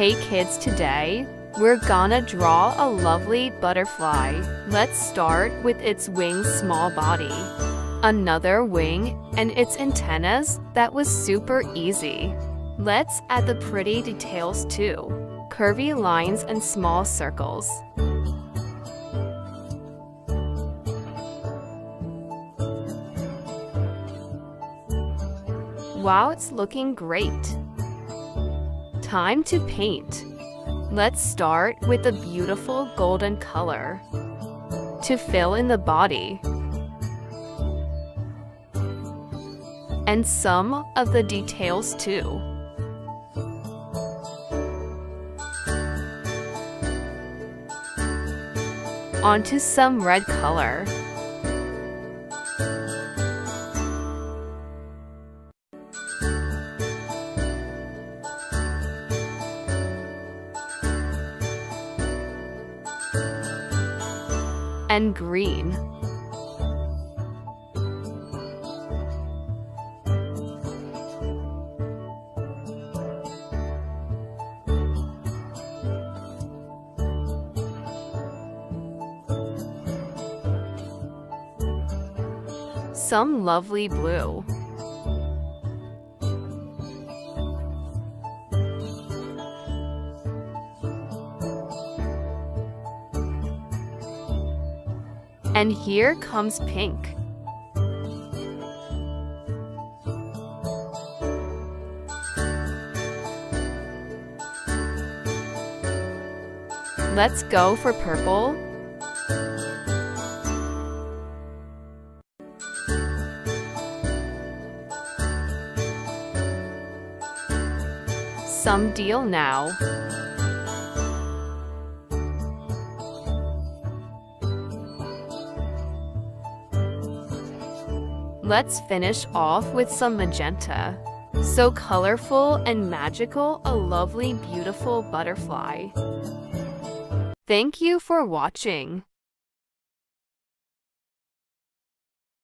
Hey kids, today we're gonna draw a lovely butterfly. Let's start with its wings small body. Another wing and its antennas, that was super easy. Let's add the pretty details too. Curvy lines and small circles. Wow, it's looking great. Time to paint. Let's start with a beautiful golden color to fill in the body and some of the details too. Onto some red color. And green. Some lovely blue. And here comes pink. Let's go for purple. Some deal now. Let's finish off with some magenta. So colorful and magical, a lovely, beautiful butterfly. Thank you for watching.